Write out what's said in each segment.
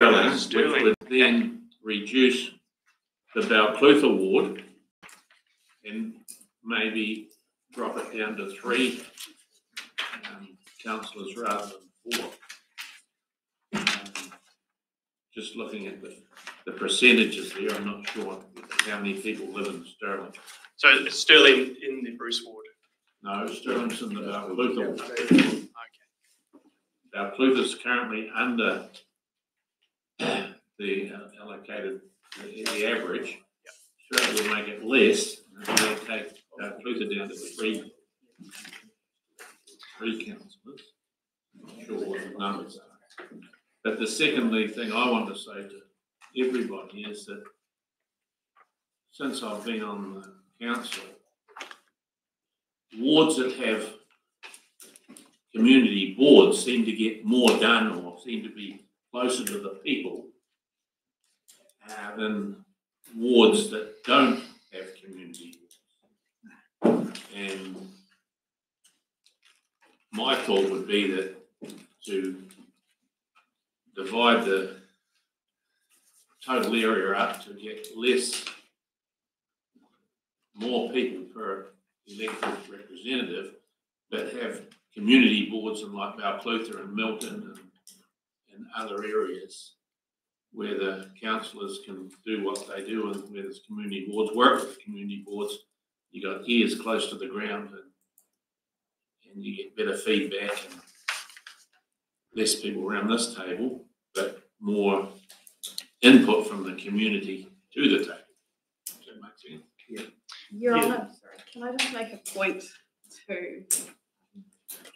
Stirling, which would then reduce the Balclutha ward and maybe drop it down to three um, councillors rather than four. Um, Just looking at the, the percentages there, I'm not sure how many people live in Stirling. So it's Stirling in the Bruce ward. No, Stirling's in the Balclutha ward. Okay. Balclutha's currently under the uh, allocated, the, the average. Australia will make it less, and they take Balclutha down to three, three councillors. Not sure what the numbers are. But the secondly thing I want to say to everybody is that since I've been on the council, wards that have community boards seem to get more done or seem to be closer to the people uh, than wards that don't have community. And my thought would be that to divide the total area up to get less, more people per elected representative, but have community boards in like Balclutha and Milton and, and other areas where the councillors can do what they do and where there's community boards, work with community boards. You got ears close to the ground and, and you get better feedback and less people around this table, but more input from the community to the table. Does that make sense? Your Yeah. Honour, sorry, can I just make a point to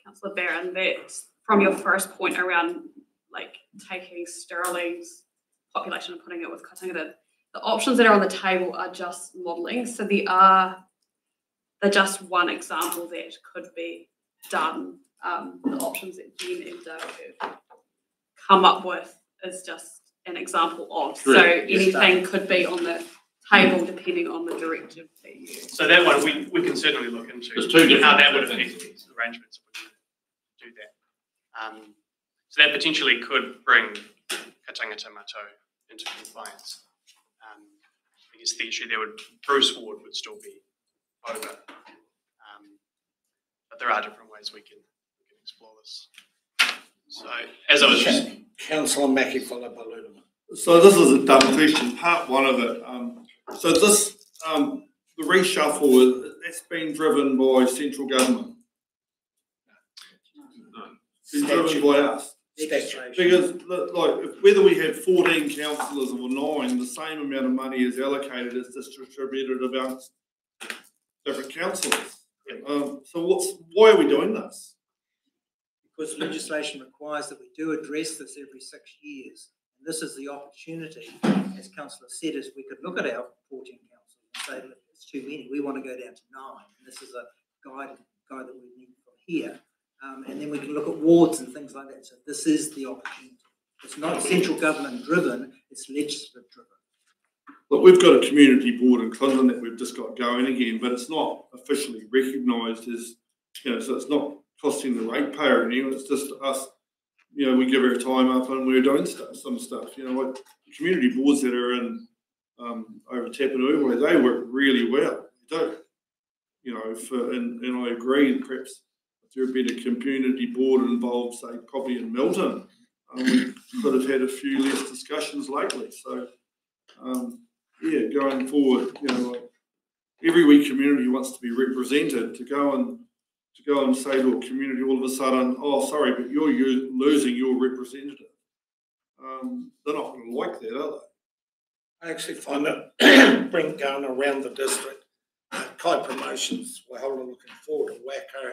councillor Barron that from your first point around like taking Stirling's population and putting it with Kaitangata, the options that are on the table are just modelling, so they are, they're just one example that could be done. Um, the options that Jen and Dale have come up with is just an example of, so Correct, yes, anything could be on the table depending on the directive that you. So that one, we, we can certainly look into. There's two different How that would things. affect arrangements if we to do that. Um, so that potentially could bring Kaitangata Matau into compliance. Um, I guess the issue there would, Bruce Ward would still be over. Um, But there are different ways we can, we can explore this. So as I was just, Councillor Mackie Balloon. So this is a dumb question, part one of it. Um, so this, um, the reshuffle, is- that's been driven by central government. It's been driven by us. Statute. Because, li- like, if- whether we have fourteen councillors or nine, the same amount of money is allocated, is distributed amongst different councillors. Um, so what's, why are we doing this? Because legislation requires that we do address this every six years. And this is the opportunity, as councillor said, is we could look at our fourteen councils and say, look, it's too many, we want to go down to nine. And this is a guide, guide that we need from here. Um, and then we can look at wards and things like that. So this is the opportunity. It's not central government driven, it's legislative driven. Look, we've got a community board in Clinton that we've just got going again, but it's not officially recognised as, you know, so it's not costing the ratepayer anything, it's just us, you know, we give our time up and we're doing some stuff, you know, like community boards that are in, um, over Tapanui, they work really well, they do. You know, for, and, and I agree, perhaps a community board involved, say, probably in Milton, um, we could have had a few less discussions lately, so, um, yeah, going forward, you know, every wee community wants to be represented, to go and, to go and say to a community all of a sudden, oh, sorry, but you're, you losing your representative. Um, they're not gonna like that, are they? I actually find that bring going around the district, uh, Kai Promotions, we're wholly looking forward to Wacker.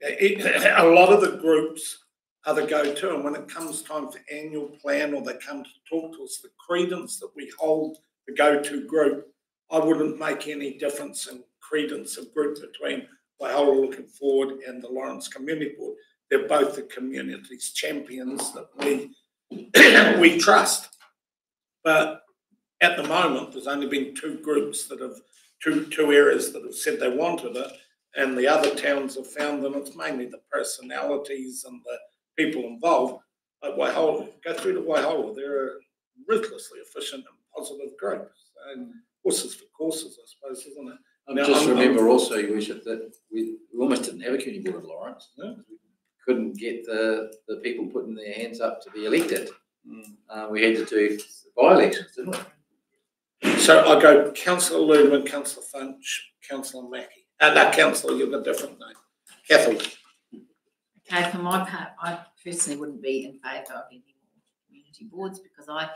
It- A lot of the groups are the go-to, and when it comes time for annual plan or they come to talk to us, the credence that we hold the go-to group, I wouldn't make any difference in credence of group between Waihola Looking Forward and the Lawrence Community Board. They're both the community's champions that we, we trust. But at the moment, there's only been two groups that have, two, two areas that have said they wanted it. And the other towns have found them, it's mainly the personalities and the people involved. like Waihola, go through to Waihola, they're a ruthlessly efficient and positive group. And horses for courses, I suppose, isn't it? And just I'm- remember also, Your Worship, that we, we almost didn't have a community board in Lawrence. No. Couldn't get the, the people putting their hands up to be elected. Mm. Uh, we had to do by-elections, didn't we? So I go councillor Ludeman, councillor Finch, councillor Mackey. Uh, no, councillor, you've got a different name. Catherine. Okay, for my part, I personally wouldn't be in favour of any more community boards because I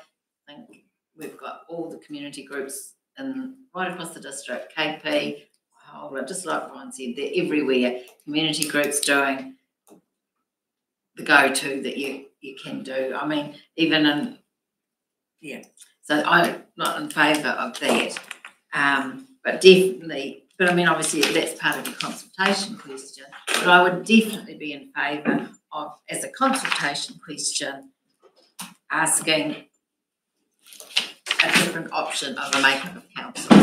think we've got all the community groups in, right across the district, KP, Waihola, just like Brian said, they're everywhere. Community groups doing the go-to that you, you can do. I mean, even in, yeah, so I'm not in favour of that. Um, but definitely, but I mean, obviously, that's part of the consultation question. But I would definitely be in favour of, as a consultation question, asking a different option of a makeup of council.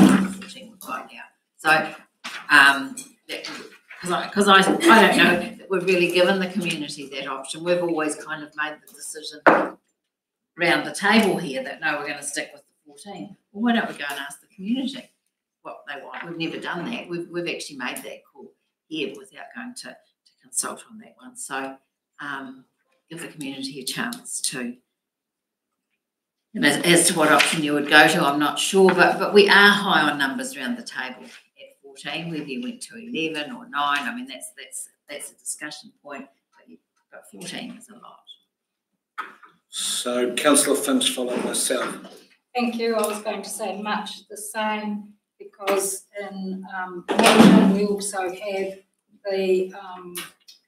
So, um, because I, I, I don't know that we've really given the community that option. We've always kind of made the decision round the table here that no, we're going to stick with the fourteen. Well, why don't we go and ask the community what they want? We've never done that. We've, we've actually made that call here without going to, to consult on that one. So, um, give the community a chance to. And as, as to what option you would go to, I'm not sure, but, but we are high on numbers around the table at fourteen, whether you went to eleven or nine, I mean, that's, that's, that's a discussion point, but you, but fourteen is a lot. So councillor Finch followed myself. Thank you. I was going to say much the same because in um, we also have the um,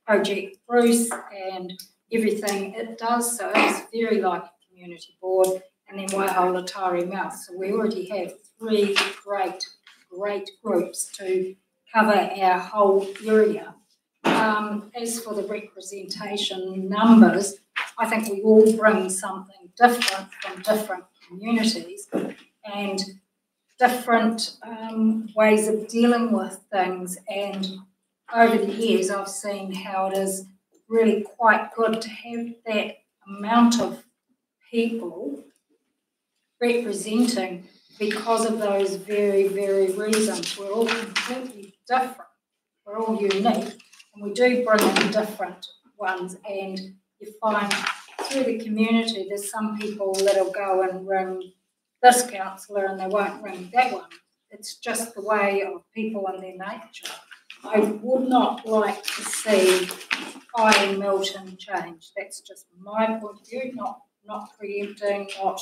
Project Bruce and everything it does. So it's very like a community board. And then Waihola Tari Mouth. So we already have three great, great groups to cover our whole area. Um, as for the representation numbers, I think we all bring something different from different communities and different um, ways of dealing with things. And over the years, I've seen how it is really quite good to have that amount of people representing because of those very, very reasons. We're all completely different. We're all unique, and we do bring in different ones. And you find through the community, there's some people that'll go and ring this councillor and they won't ring that one. It's just the way of people and their nature. I would not like to see I Milton change. That's just my point of view, not, not preempting, not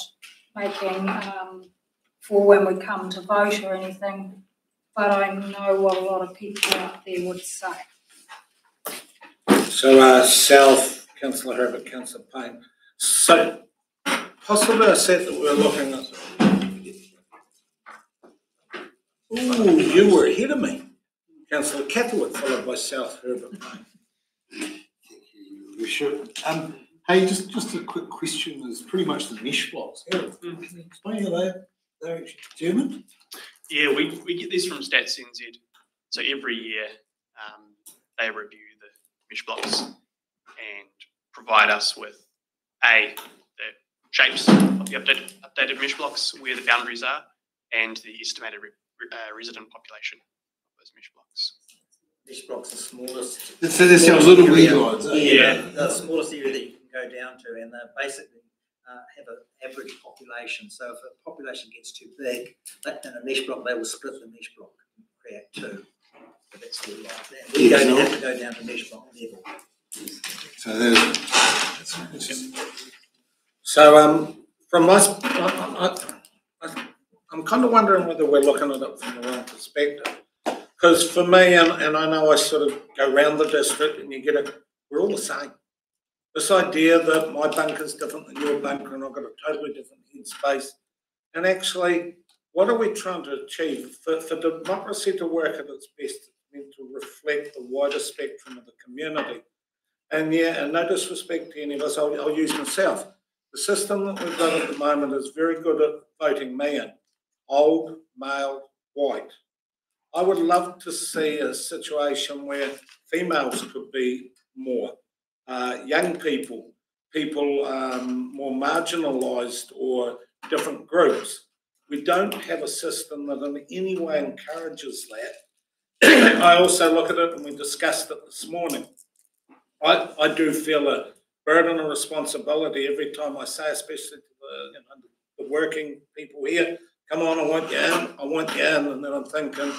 making, um, for when we come to vote or anything. But I know what a lot of people out there would say. So uh, South, councillor Herbert, councillor Payne. So possibly I said that we we're looking at. Ooh, you were ahead of me. Councillor Catherwood, followed by South Herbert Thank you, Your Worship. Um, hey, just, just a quick question, is pretty much the mesh blocks. How, can you explain how they, they're actually determined? Yeah, we, we get these from Stats NZ. So every year, um, they review the mesh blocks and provide us with A, the shapes of the updated, updated mesh blocks, where the boundaries are, and the estimated re- re- uh, resident population of those mesh blocks. This block's the smallest. So this sounds a little weird, lines, eh? Yeah. The smallest area that you can go down to, and they basically uh, have an average population. So if a population gets too big, that in a mesh block, they will split the mesh block and create two. So that's the like that. We don't have to go down to mesh block level. So there's, that's, it's just, So um, from my, I, I, I, I'm kind of wondering whether we're looking at it from the wrong perspective. Because for me, and, and I know I sort of go round the district and you get it, we're all the same. This idea that my bunker is different than your bunker and I've got a totally different headspace. And actually, what are we trying to achieve? For, for democracy to work at its best, it's meant to reflect the wider spectrum of the community. And yeah, and no disrespect to any of us, I'll, I'll use myself. The system that we've got at the moment is very good at voting me in. Old, male, white. I would love to see a situation where females could be more, uh, young people. people um, more marginalised or different groups. We don't have a system that in any way encourages that. I also look at it, and we discussed it this morning. I, I do feel a burden and responsibility every time I say, especially to the, you know, the working people here, come on, I want you in, I want you in, and then I'm thinking,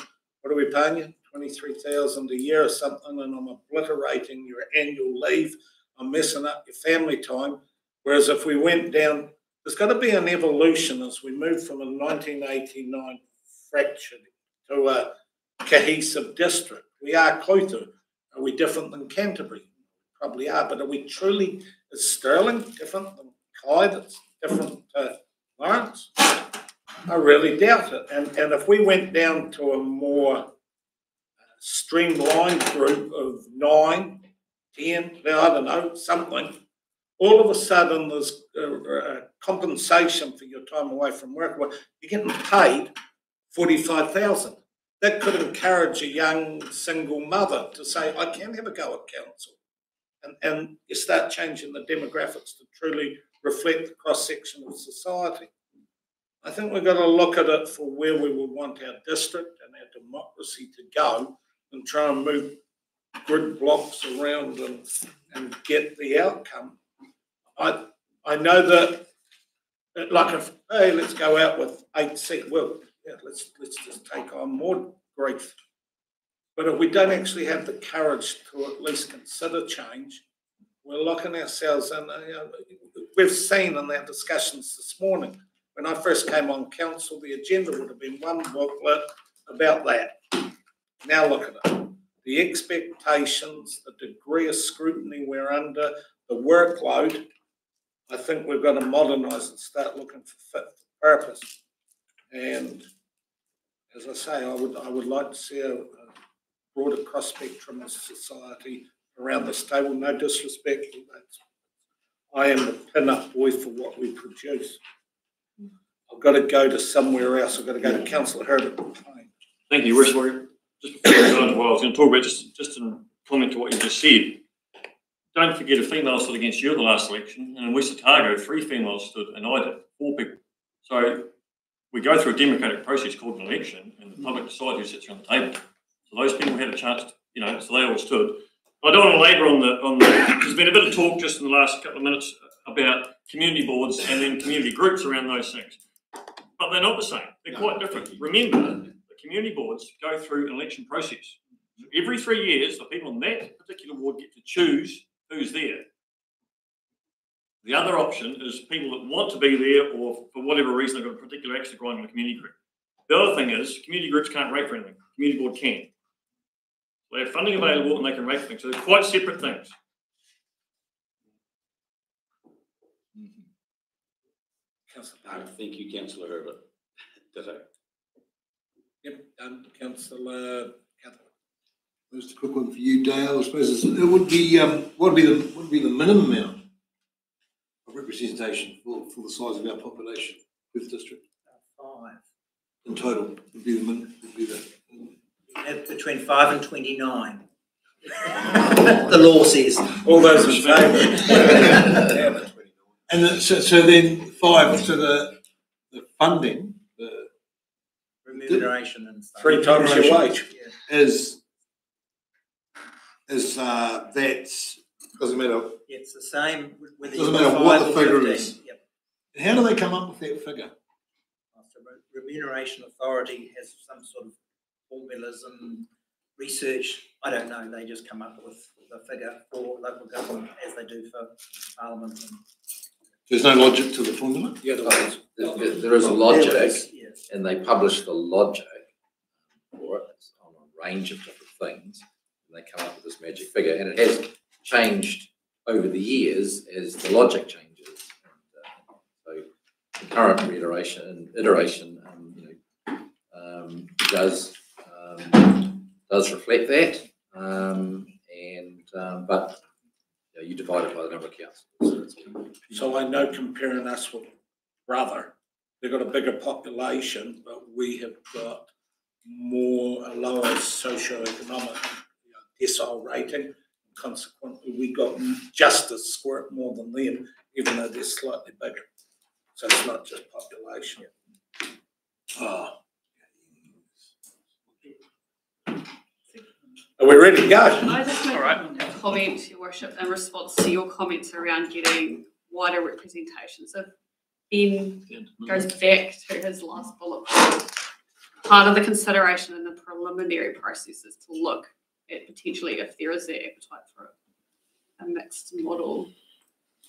what are we paying you? Twenty-three thousand a year or something, and I'm obliterating your annual leave, I'm messing up your family time. Whereas if we went down, there's got to be an evolution as we move from a nineteen eighty-nine fractured to a cohesive district. We are Clutha. Are we different than Canterbury? Probably are, but are we truly, is Stirling different than Clyde? Different to Lawrence? I really doubt it. And, and if we went down to a more streamlined group of nine, ten, I don't know, something, all of a sudden there's uh, compensation for your time away from work. Well, you're getting paid forty-five thousand. That could encourage a young single mother to say, I can have a go at council. And, and you start changing the demographics to truly reflect the cross-section of society. I think we've got to look at it for where we would want our district and our democracy to go and try and move grid blocks around and, and get the outcome. I, I know that, like if, hey, let's go out with eight seat, well, yeah, let's, let's just take on more grief. But if we don't actually have the courage to at least consider change, we're locking ourselves in. you know, We've seen in our discussions this morning, when I first came on council, the agenda would have been one booklet about that. Now look at it. The expectations, the degree of scrutiny we're under, the workload, I think we've got to modernise and start looking for fit for purpose. And as I say, I would, I would like to see a, a broader cross spectrum of society around this table. No disrespect, I am the pin-up boy for what we produce. I've got to go to somewhere else. I've got to go to Councillor Herbert Payne. Thank you, Russell. Just before I go on to what I was going to talk about, just, just in comment to what you just said. Don't forget a female stood against you at the last election, and in West Otago, three females stood, and I did, four people. So we go through a democratic process called an election, and the public decide who sits around the table. So those people had a chance, to, you know, so they all stood. I don't want to labour on the, on the, there's been a bit of talk just in the last couple of minutes about community boards and then community groups around those things. But they're not the same. They're quite different. Remember, the community boards go through an election process. So Every three years, the people in that particular ward get to choose who's there. The other option is people that want to be there or for whatever reason they've got a particular axe to grind in a community group. The other thing is community groups can't rate for anything. Community board can. They have funding available and they can rate for things. So they're quite separate things. Councillor Uh, Payne. Thank you, councillor Herbert. Ditto. Yep, um, councillor Cathcart. Just a quick one for you, Dale. I suppose it's- it would be, um, what would be the, what would be the minimum amount of representation for, for the size of our population with district Five. in total would be the min, would be the. Have between five and twenty-nine. The law says. All those in favour? And then, so, so then five to the, the funding, the, Remuneration and stuff. Three times your wage. Yeah. is, is, uh, that's, doesn't matter, It's the same whether Doesn't you've matter what five the or figure 15. is. Yep. how do they come up with that figure? So re- Remuneration authority has some sort of formulas and research. I don't know, they just come up with the figure for local government as they do for parliament and. There's no logic to the formula? Yeah, there was. There- there- there is a logic, Yes. and they publish the logic for it It's on a range of different things. And they come up with this magic figure, and it has changed over the years as the logic changes. And, uh, So the current reiteration, iteration, um, you know, um, does, um, does reflect that. Um, and, um, but, you you divide it by the number of councils. so I know comparing us with brother, they've got a bigger population, but we have got more, a lower socioeconomic you know, decile rating. consequently, we got just as squirt more than them, even though they're slightly bigger. So it's not just population. Ah. Are we ready to go? I just make All right. a comment, your worship, in response to your comments around getting wider representation? So Ben goes back to his last bullet point. Part of the consideration in the preliminary process is to look at potentially if there is that appetite for a mixed model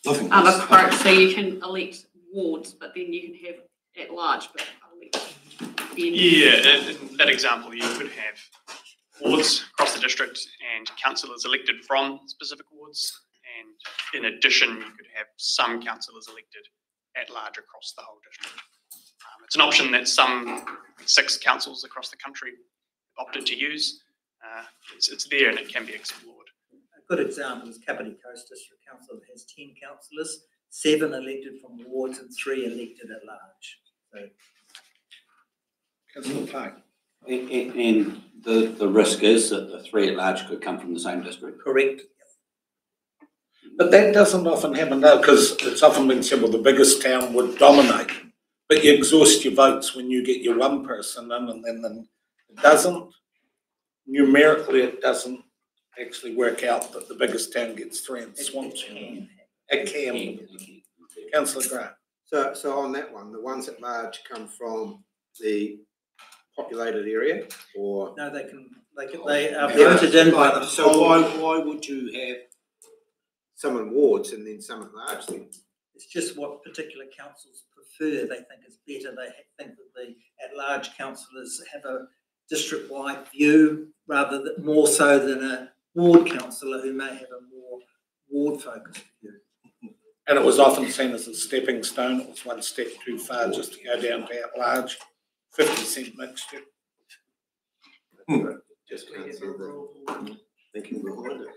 Nothing. um, approach. So you can elect wards, but then you can have at large, but elect Ben. Yeah, in- in that example, you could have wards across the district and councillors elected from specific wards. And in addition, you could have some councillors elected at large across the whole district. Um, It's an option that some six councils across the country opted to use. Uh, It's, it's there and it can be explored. A good example is Kapiti Coast District Council that has ten councillors, seven elected from wards and three elected at large. So Councillor Payne. And, and- and the, the risk is that the three at large could come from the same district. correct, But that doesn't often happen though, because it's often been said, well, the biggest town would dominate. But you exhaust your votes when you get your one person in and then, then it doesn't, numerically, it doesn't actually work out that the biggest town gets three and it Swansea. can. It can. Councillor Grant. So, so on that one, the ones at large come from the populated area or? No, they can, they can, they are Yeah. voted in by the So why, whole, why would you have some in wards and then some at large then? it's just what particular councils prefer, they think is better, they ha- think that the at-large councillors have a district-wide view rather than, more so than a ward councillor who may have a more ward-focused view. And it was often seen as a stepping stone. It was one step too far just to go down to at large, fifty cent mixture. Just can't see the thinking behind it.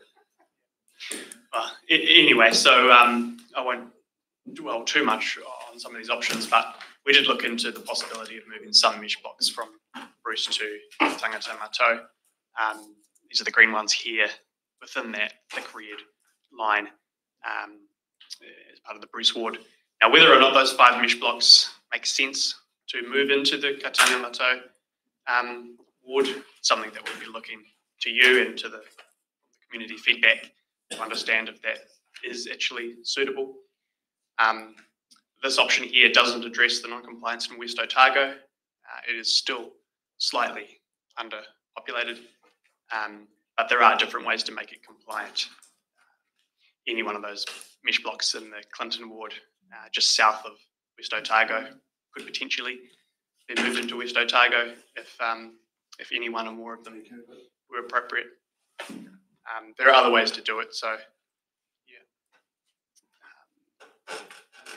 Well, a- anyway, so um, I won't dwell too much on some of these options, but we did look into the possibility of moving some mesh blocks from Bruce to Tangata Matou. Um, these are the green ones here within that thick red line um, as part of the Bruce ward. Now, whether or not those five mesh blocks make sense to move into the Kaitangata Matau um, ward, something that we'll be looking to you and to the community feedback to understand if that is actually suitable. Um, this option here doesn't address the non-compliance in West Otago. Uh, it is still slightly underpopulated, um, but there are different ways to make it compliant. Any one of those mesh blocks in the Clinton ward, uh, just south of West Otago, could potentially be moved into West Otago if um, if any one or more of them were appropriate. Um, there are other ways to do it, so yeah.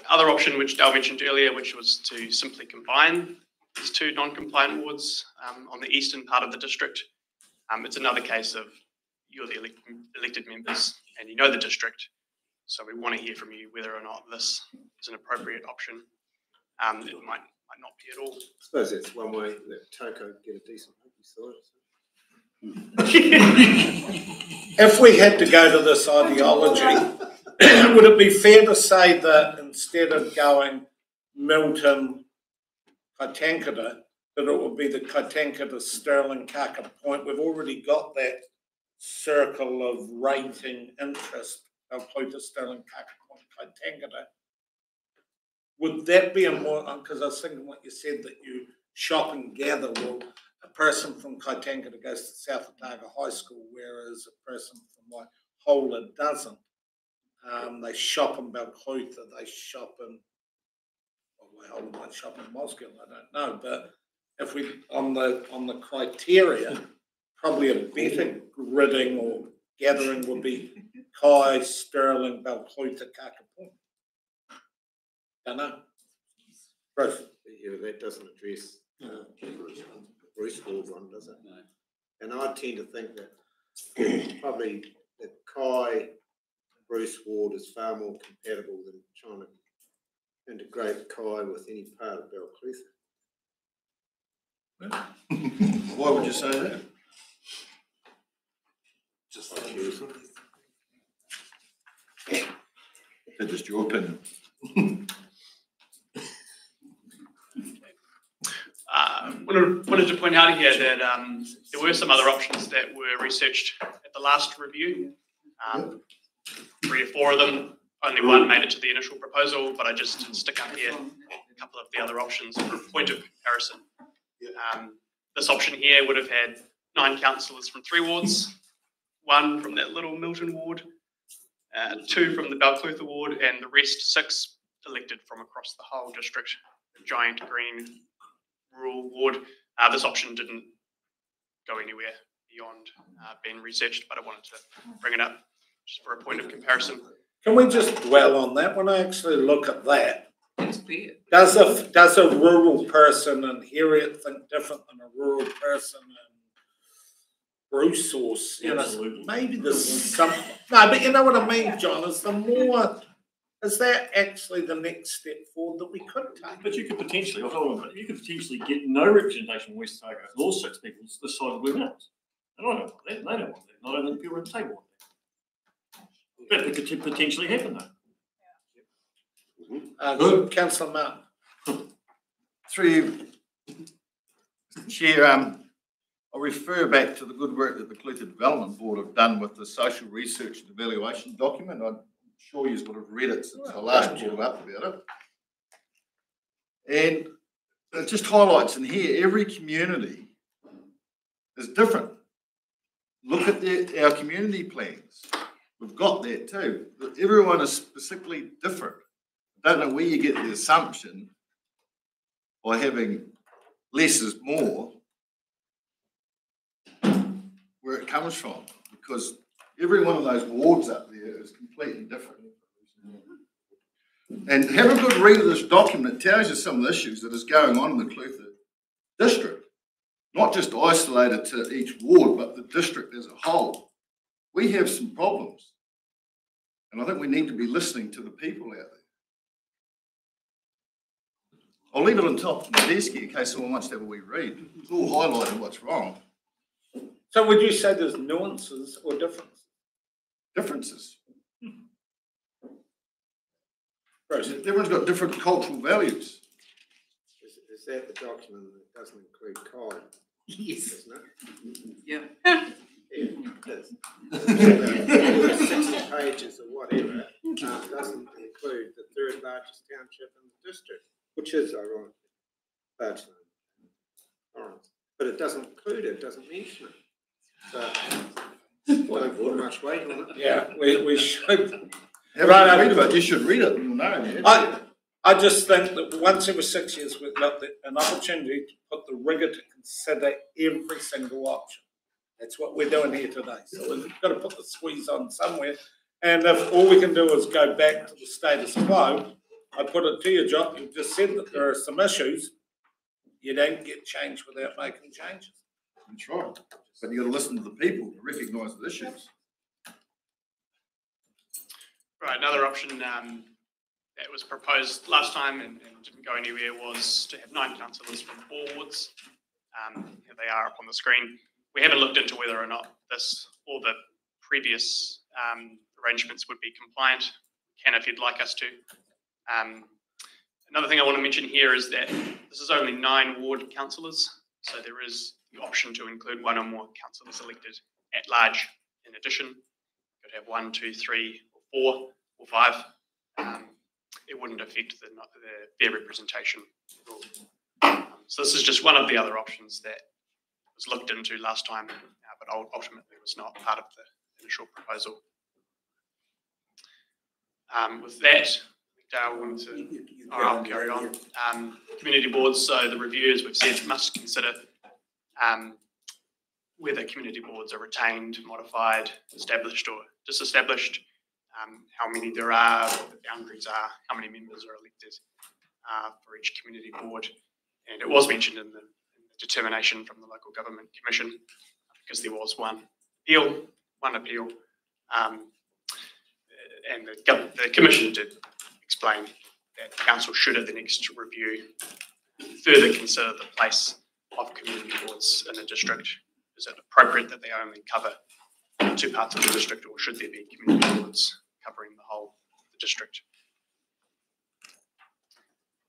Other option, which Dale mentioned earlier, which was to simply combine these two non-compliant wards um, on the eastern part of the district. Um, it's another case of you're the elect- elected members and you know the district, so we want to hear from you whether or not this is an appropriate option. Um, it might might not be at all. I suppose that's one way that Toko get a decent rugby side. If we had to go to this ideology, would it be fair to say that instead of going Milton, Kaitangata, that it would be the Kaitangata Stirling Kaka Point? We've already got that circle of rating interest, of Alcota Stirling Kaka Point, Kaitangata. Would that be a more, because I was thinking what you said, that you shop and gather, well, a person from Kaitangata goes to South Otago High School, whereas a person from like Waihola doesn't. Um, they shop in Balclutha, they shop in, well, Waihola might shop in Mosgiel, I don't know, but if we, on the, on the criteria, probably a better gridding or gathering would be Kai, Stirling, Balclutha, Kaka Don't. Bruce? Yeah, that doesn't address uh, Bruce Ward one, does it? No. And I tend to think that probably the Kai Bruce Ward is far more compatible than trying to integrate Kai with any part of Balclutha. Why would you say that? Just choosing. That's just your opinion. Uh, wanted, to point out here that, um, there were some other options that were researched at the last review. Um, three or four of them, only one made it to the initial proposal, but I just stick up here a couple of the other options for a point of comparison. Um, this option here would have had nine councillors from three wards, one from that little Milton ward, uh, two from the Balclutha ward, and the rest six elected from across the whole district, the giant green rural ward. Uh, this option didn't go anywhere beyond uh, being researched, but I wanted to bring it up just for a point of comparison. Can we just dwell on that? When I actually look at that, does a, does a rural person in Harriet think different than a rural person in Bruce or, you know, maybe there's some, no, but you know what I mean, John, is the more, is that actually the next step forward that we could take? But you could potentially, hold on, a minute, you could potentially get no representation in West Otago, and all six people this side of Blue Mountains. And I don't want that, they don't want that, and I don't think people at the table want that. That could potentially happen though. Uh, councillor Martin. Through you, Chair, um, I'll refer back to the good work that the Clutha Development Board have done with the social research and evaluation document. I'm sure you would have read it since I last brought up about it. And it just highlights in here, every community is different. Look at the, our community plans. We've got that too. Everyone is specifically different. I Don't know where you get the assumption by having less is more, where it comes from, because every one of those wards up there is completely different. And have a good read of this document, it tells you some of the issues that is going on in the Clutha district. Not just isolated to each ward, but the district as a whole. We have some problems. And I think we need to be listening to the people out there. I'll leave it on top of my desk here in case someone wants to have a wee read. It's all highlighted what's wrong. So would you say there's nuances or differences? Differences. Bruce? Everyone's got different cultural values. Is, is that the document that doesn't include Kai? Yes. Isn't it? Yeah. Yeah, it is. Sixty pages or whatever, um, doesn't include the third largest township in the district, which is ironic. But, Lawrence, but it doesn't include it, doesn't mention it. So, don't put much weight on it. Yeah, we, we should. Have a read of it, you should read it, you'll know. yeah. I, I just think that once every six years, we've got the- an opportunity to put the rigor to consider every single option. That's what we're doing here today. So we've got to put the squeeze on somewhere. And if all we can do is go back to the status quo, I put it to you, John, you just said that there are some issues. You don't get change without making changes. That's right. But you've gotta listen to the people to recognise the issues. Right, another option um, that was proposed last time and, and didn't go anywhere was to have nine councillors from four wards. Um, here they are up on the screen. We haven't looked into whether or not this or the previous um, arrangements would be compliant. Can if you'd like us to. Um, another thing I want to mention here is that this is only nine ward councillors, so there is the option to include one or more councillors elected at large in addition. you Could have one, two, three, or four, or five. Um, it wouldn't affect the, not the, their representation rule. Um, so this is just one of the other options that was looked into last time, uh, but ultimately was not part of the initial proposal. Um, with that, Dale wanted to, oh, I'll carry on. Um, community boards, so the review, as we've said, must consider um, whether community boards are retained, modified, established or disestablished, um, how many there are, what the boundaries are, how many members are elected uh, for each community board. And it was mentioned in the, in the determination from the local government commission, because there was one appeal, one appeal. Um, and the, the commission did explain that council should at the next review further consider the place of community boards in the district. Is it appropriate that they only cover two parts of the district or should there be community boards covering the whole the district.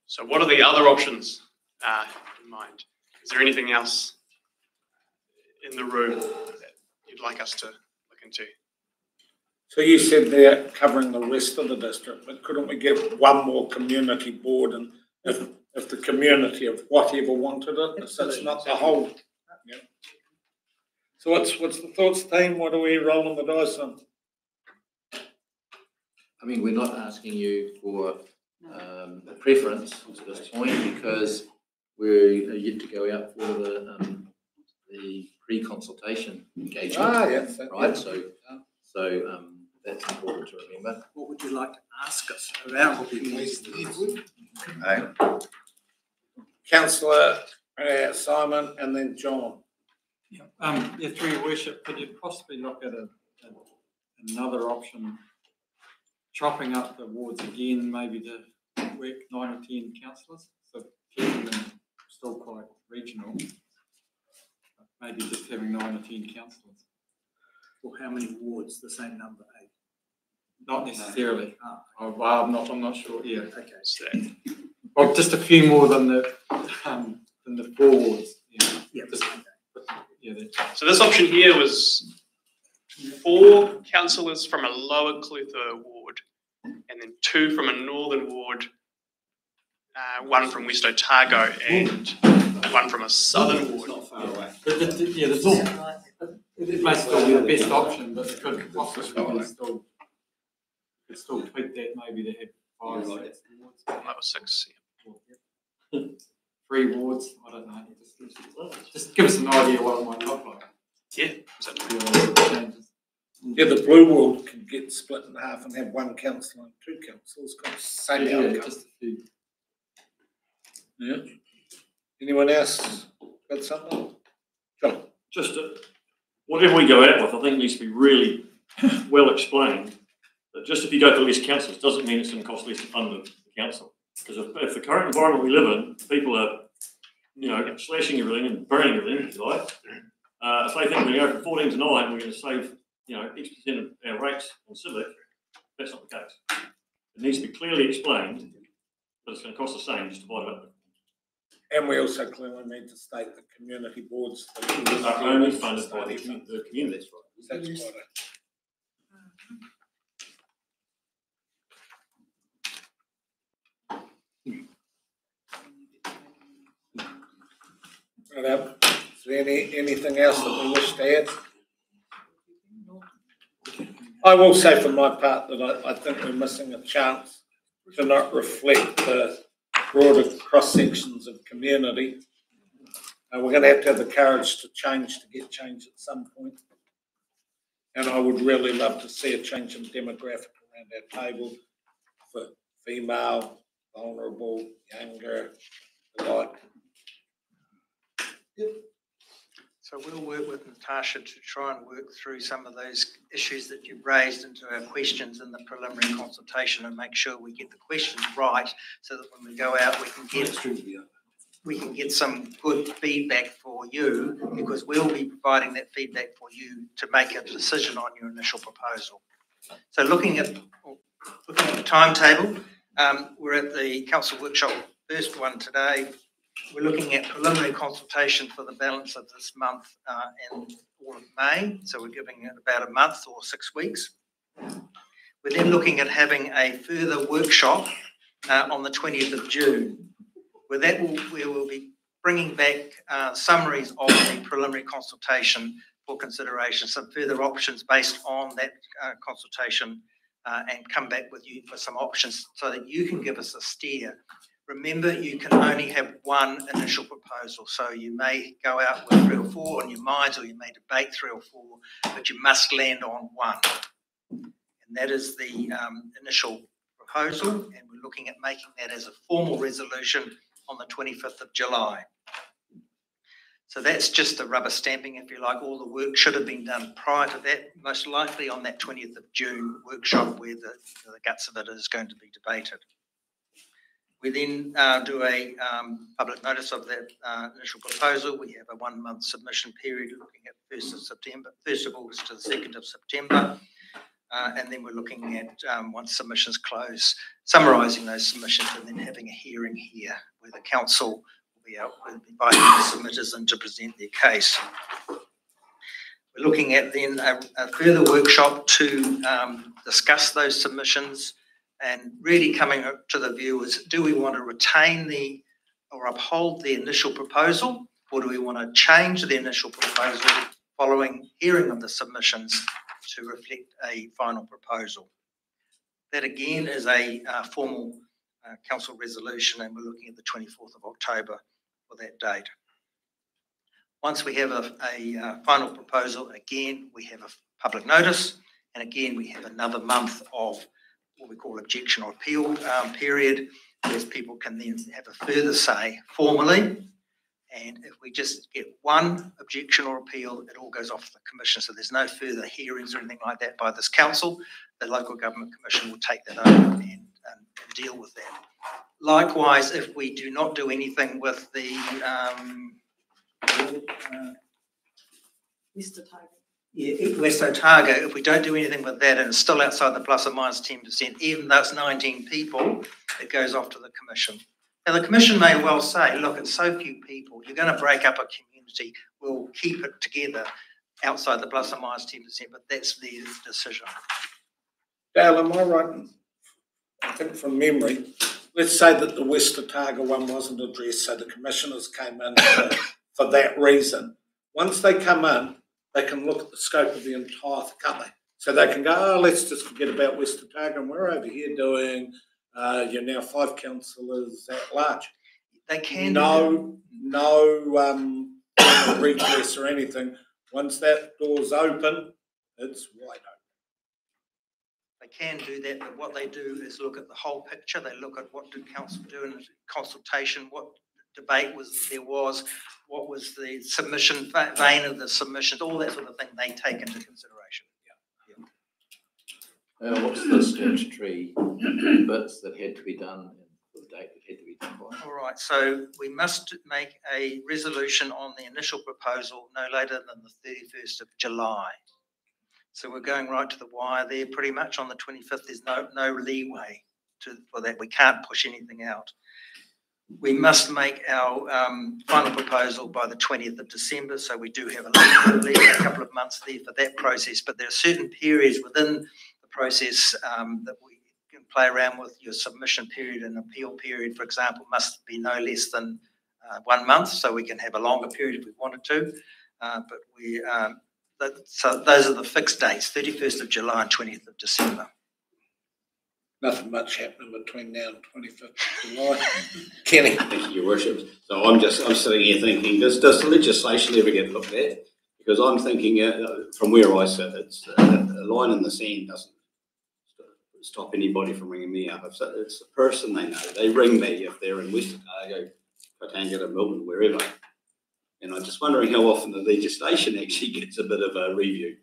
So what are the other options uh, in mind? Is there anything else in the room that you'd like us to look into? So you said they're covering the rest of the district, but couldn't we get one more community board and if, if the community of whatever wanted it, so it's not the whole. yeah. So what's, what's the thoughts, team? What are we rolling the dice on? I mean, we're not asking you for um, a preference at this point because we're yet to go out for the, um, the pre-consultation engagement. Ah, yes. that- Right, so, so, um, that's important to remember. What would you like to ask us around? Councillor uh, Simon and then John. Yeah, um, yeah, through your worship, could you possibly look at a, a- another option? Chopping up the wards again, maybe to work nine or ten councillors, so keeping them still quite regional. Maybe just having nine or ten councillors, Or how many wards, the same number, eight? not necessarily. Ah, Oh, well, I'm not, I'm not sure, yeah. okay. So Well, just a few more than the, um, than the four wards, yeah. Yeah, Just- Yeah, So this option here was four councillors from a lower Clutha ward and then two from a northern ward, uh, one from West Otago and one from a southern ward. Not far away. but, the- the- yeah, there's all, it may still be the best option, but it could possibly still, could still tweak that maybe to have five, six wards. Five or six, Three wards, I don't know, just, just give us an idea what it might look like. yeah. Yeah, the blue ward can get split in half and have one council and two councils. got the same Yeah, outcome. just a few. Yeah. Anyone else got something? John? just, uh, whatever we go out with, I think needs to be really well explained. That just if you go to less councils, doesn't mean it's gonna cost less to fund the the council. Because if, if the current environment we live in, people are, you know, slashing everything and burning everything, if you like. Uh, if they think we're gonna go from fourteen to nine, we're gonna save, you know, X percent of our rates on civic, that's not the case. It needs to be clearly explained, but it's gonna cost the same, just divide it up. And we also clearly need to state the community boards. the community Are only funded by the, state commu- the community. That's quite a. Is there any, anything else that we wish to add? I will say for my part that I, I think we're missing a chance to not reflect the broader cross sections of community. And we're gonna have to have the courage to change, to get change at some point. And I would really love to see a change in demographic around our table for female, vulnerable, younger, alike. So we'll work with Natasha to try and work through some of those issues that you've raised into our questions in the preliminary consultation and make sure we get the questions right so that when we go out, we can get, we can get some good feedback for you because we'll be providing that feedback for you to make a decision on your initial proposal. So looking at, looking at the timetable, um, we're at the council workshop, first one today, we're looking at preliminary consultation for the balance of this month uh, all of May, so we're giving it about a month or six weeks. We're then looking at having a further workshop uh, on the 20th of June, where that will, we will be bringing back uh, summaries of the preliminary consultation for consideration, some further options based on that uh, consultation, uh, and come back with you for some options so that you can give us a steer Remember, you can only have one initial proposal, so you may go out with three or four on your minds, or you may debate three or four, but you must land on one. And that is the um, initial proposal, and we're looking at making that as a formal resolution on the 25th of July. So that's just the rubber stamping, if you like. All the work should have been done prior to that, most likely on that 20th of June workshop where the, the guts of it is going to be debated. We then uh, do a um, public notice of that uh, initial proposal. We have a one-month submission period looking at 1st of September, 1st of August to the 2nd of September. Uh, and then we're looking at, um, once submissions close, summarising those submissions and then having a hearing here where the council will be inviting the submitters in to present their case. We're looking at then a, a further workshop to, um, discuss those submissions and really coming up to the view is, do we want to retain the, or uphold the initial proposal? Or do we want to change the initial proposal following hearing of the submissions to reflect a final proposal? That again is a uh, formal uh, council resolution and we're looking at the 24th of October for that date. Once we have a, a uh, final proposal, again, we have a public notice and again, we have another month of what we call objection or appeal um, period, where people can then have a further say formally. And if we just get one objection or appeal, it all goes off the commission. So there's no further hearings or anything like that by this council. The local government commission will take that over and, and, and deal with that. Likewise, if we do not do anything with the um, uh, Mr. Tiger. West Otago, if we don't do anything with that and it's still outside the plus or minus minus ten percent, even though it's nineteen people, it goes off to the commission. Now, the commission may well say, look, it's so few people, you're gonna break up a community, we'll keep it together outside the plus or minus minus ten percent, but that's their decision. Dale, am I right? I think from memory, let's say that the West Otago one wasn't addressed, so the commissioners came in for, for that reason. Once they come in, they can look at the scope of the entire, can't? So they can go, oh, let's just forget about West Otago, and we're over here doing, uh, you're now five councillors at large. They can. No, no, um, redress or anything. Once that door's open, it's wide open. They can do that, but what they do is look at the whole picture. They look at what did council do in consultation, what debate was, there was, what was the submission, vein of the submissions, all that sort of thing they take into consideration. Uh, what's the statutory bits that had to be done and the date that had to be done by? All right, so we must make a resolution on the initial proposal no later than the thirty-first of July. So we're going right to the wire there, pretty much on the twenty-fifth, there's no, no leeway to, for that, we can't push anything out. We must make our, um, final proposal by the twentieth of December, so we do have a little, a couple of months there for that process, but there are certain periods within the process, um, that we can play around with your submission period and appeal period, for example, must be no less than uh, one month, so we can have a longer period if we wanted to. Uh, but we, um, that, so those are the fixed dates, thirty-first of July and twentieth of December. Nothing much happening between now and twenty-fifth of July. Kenny? Thank you, your worship. So I'm just, I'm sitting here thinking, does, does the legislation ever get looked at? Because I'm thinking, uh, from where I sit, it's, uh, a line in the sand doesn't stop anybody from ringing me up. It's, it's the person they know. They ring me if they're in West Otago, Kaitangata, Melbourne, wherever. And I'm just wondering how often the legislation actually gets a bit of a review,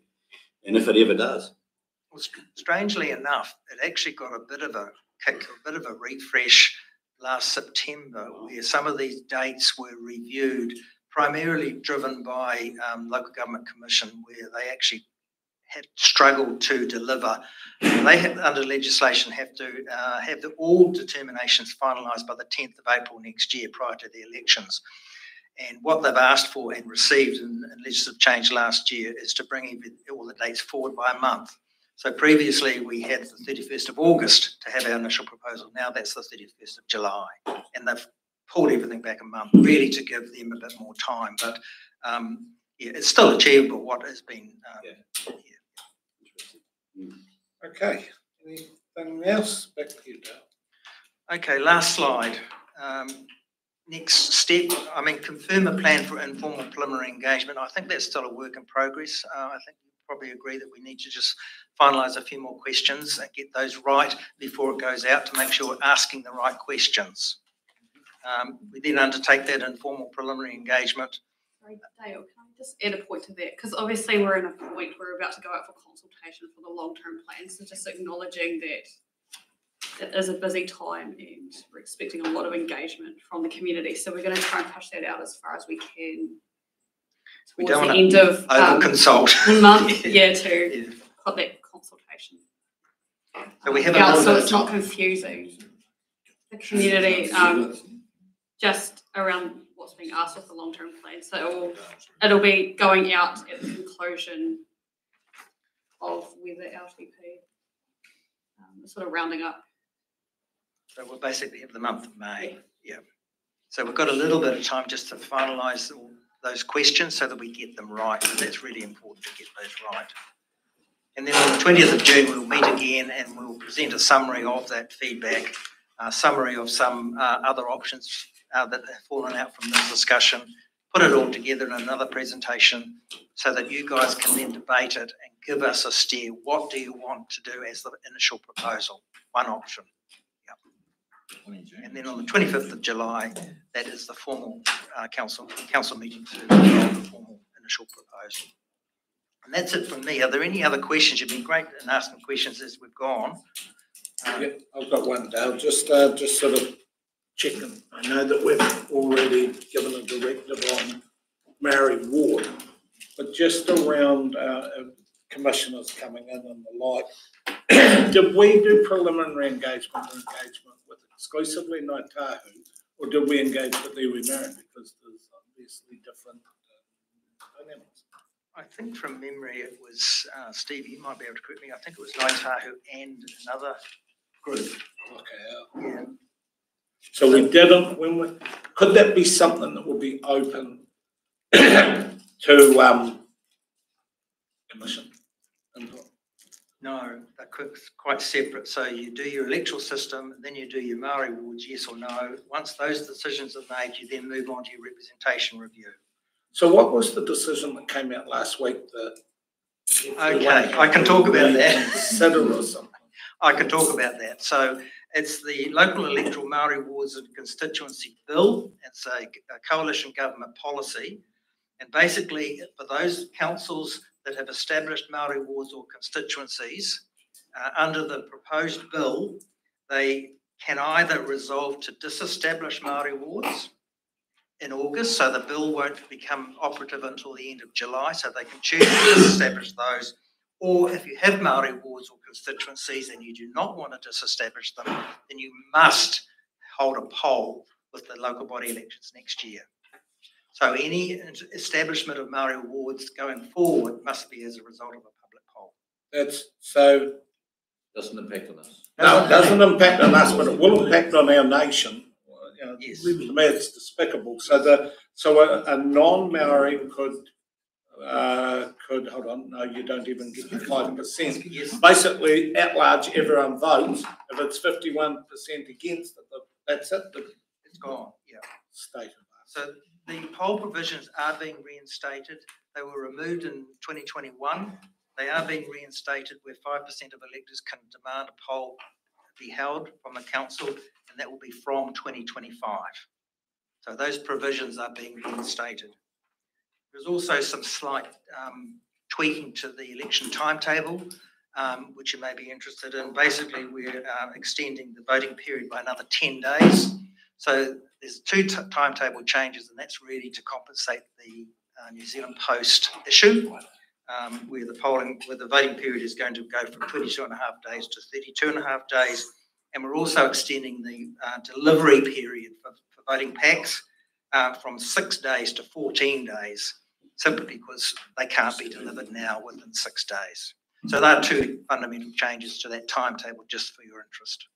and if it ever does. Well, strangely enough, it actually got a bit of a kick, a bit of a refresh last September, where some of these dates were reviewed, primarily driven by um, local government commission, where they actually had struggled to deliver. They have, under legislation, have to uh, have the, all determinations finalised by the 10th of April next year, prior to the elections. And what they've asked for and received in, in legislative change last year is to bring all the dates forward by a month. So previously, we had the thirty-first of August to have our initial proposal. Now that's the thirty-first of July. And they've pulled everything back a month, really to give them a bit more time. But, um, yeah, it's still achievable what has been, um, Okay, anything else? Back to you, Dale. Okay, last slide. Um, next step, I mean, confirm a plan for informal preliminary engagement. I think that's still a work in progress. Uh, I think you probably agree that we need to just finalise a few more questions and get those right before it goes out to make sure we're asking the right questions. Um, we then undertake that informal preliminary engagement. Sorry, Dale, can I just add a point to that? Because obviously we're in a point, we're about to go out for consultation for the long-term plan, so just acknowledging that it is a busy time and we're expecting a lot of engagement from the community, so we're gonna try and push that out as far as we can. We don't the end of, over um, consult. month, yeah, to put that consultation So we have a out, so it's not confusing the community, um, just around what's being asked of the long-term plan. So it'll, it'll be going out at the conclusion of whether LTP, um, sort of rounding up. So we'll basically have the month of May, yeah. So we've got a little bit of time just to finalise all those questions so that we get them right. That's really important to get those right. And then on the twentieth of June, we'll meet again and we'll present a summary of that feedback, a summary of some uh, other options uh, that have fallen out from this discussion, put it all together in another presentation so that you guys can then debate it and give us a steer. What do you want to do as the initial proposal? One option. And then on the twenty-fifth of July, that is the formal uh, council, council meeting to adopt the formal initial proposal. And that's it from me. Are there any other questions? You've been great in asking questions as we've gone. Um, Yeah, I've got one, Dale, just, uh, just sort of checking. I know that we've already given a directive on Maori ward, but just around, uh, uh, commissioners coming in and the like. Did we do preliminary engagement or engagement with exclusively Ngāi Tahu? Or did we engage with iwi Maori because there's obviously different uh, dynamics? I think from memory, it was, uh, Steve, you might be able to correct me, I think it was Ngāi Tahu and another group. Okay, Yeah. So we didn't, when we, could that be something that would be open to, um? No, they're quite separate. So you do your electoral system, then you do your Maori wards, yes or no. Once those decisions are made, you then move on to your representation review. So what was the decision that came out last week that? Okay, I can talk about that. Consider or something? I can talk about that. So it's the local electoral Maori wards and constituency bill. It's a a coalition government policy. And basically, for those councils that have established Maori wards or constituencies, uh, under the proposed bill, they can either resolve to disestablish Maori wards in August, so the bill won't become operative until the end of July, so they can choose to disestablish those. Or if you have Maori wards or constituencies and you do not want to disestablish them, then you must hold a poll with the local body elections next year. So any establishment of Maori wards going forward must be as a result of a public poll. That's, so, Doesn't impact on us. no, it doesn't impact on us, but it will impact on our nation. You know, Yes. To me, it's despicable. So the, so a, a non-Maori could, uh, could, hold on, no, you don't even get your five percent. Yes, Basically, at large, everyone votes. If it's fifty-one percent against it, that's it, the it's gone, yeah. state of So the poll provisions are being reinstated. They were removed in twenty twenty-one. They are being reinstated where five percent of electors can demand a poll be held from the council, and that will be from twenty twenty-five. So those provisions are being reinstated. There's also some slight um, tweaking to the election timetable, um, which you may be interested in. Basically, we're uh, extending the voting period by another ten days. So there's two timetable changes, and that's really to compensate the uh, New Zealand Post issue, um, where the polling, where the voting period is going to go from 22 and a half days to 32 and a half days. And we're also extending the uh, delivery period for, for voting packs uh, from six days to 14 days, simply because they can't be delivered now within six days. So there are two fundamental changes to that timetable, just for your interest.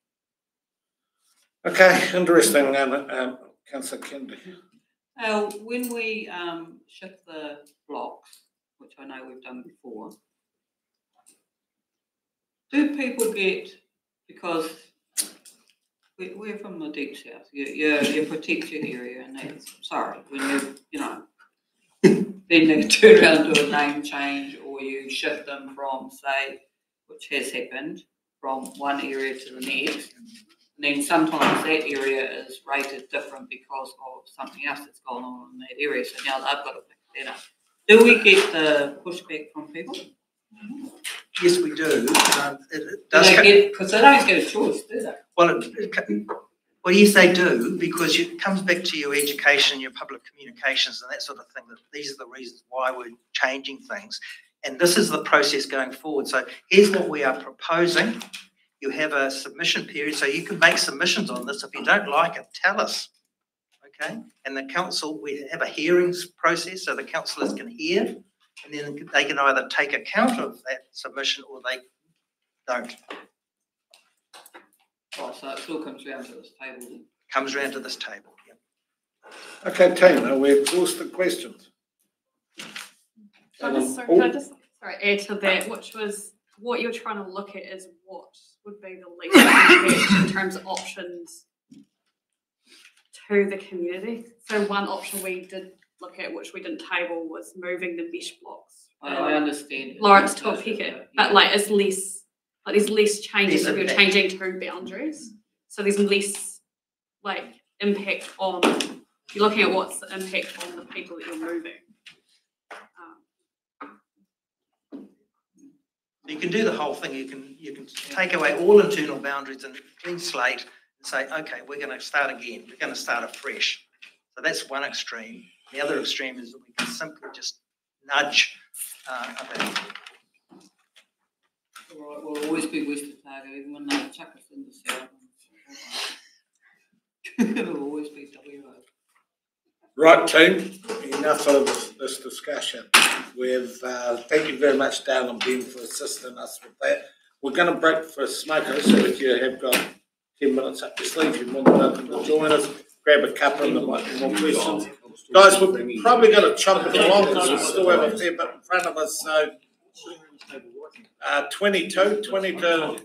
Okay, interesting, um, um, councillor Kennedy. Uh, when we, um, shift the blocks, which I know we've done before, do people get, because we, we're from the deep south, you, you, protect your area and that's, sorry, when you, you know, then they turn around do a name change or you shift them from, say, which has happened, from one area to the next. And then sometimes that area is rated different because of something else that's going on in that area, so now they've got to pick that up. Do we get the pushback from people? Yes, we do. Um, it- it does they co- get, because they don't get a choice, do they? Well, it, it, well, yes, they do, because it comes back to your education, your public communications and that sort of thing, that these are the reasons why we're changing things. And this is the process going forward. So here's what we are proposing. You have a submission period, so you can make submissions on this. If you don't like it, tell us. Okay, and the council, we have a hearings process, so the councillors can hear, and then they can either take account of that submission or they don't. Right, so it still comes down to this table then. Comes round to this table, yeah. Okay, Tina, we've exhausted questions. Can I just, sorry, can I just, sorry, add to that, which was, what you're trying to look at is what would be the least impact in terms of options to the community. So one option we did look at, which we didn't table, was moving the mesh blocks. I, um, I understand. Lawrence-Tuapeka, it, but like it's less, like there's less changes Less if you're changing two boundaries. So there's less like impact on, you're looking at what's the impact on the people that you're moving. You can do the whole thing, you can, you can take away all internal boundaries and clean slate and say, okay, we're gonna start again, we're gonna start afresh. So that's one extreme. The other extreme is that we can simply just nudge, uh. All right, we'll always be West Otago, even when they chuck us in the south. It'll always be WA. Right, team, enough of this discussion. We've, uh, thank you very much, Dale and Ben, for assisting us with that. We're gonna break for smokers, so if you have got ten minutes up your sleeve, than welcome to join us. Grab a cuppa and there might be more questions. Guys, we're probably gonna chop it along, because we still have a fair bit in front of us, so. Uh, twenty-two, twenty to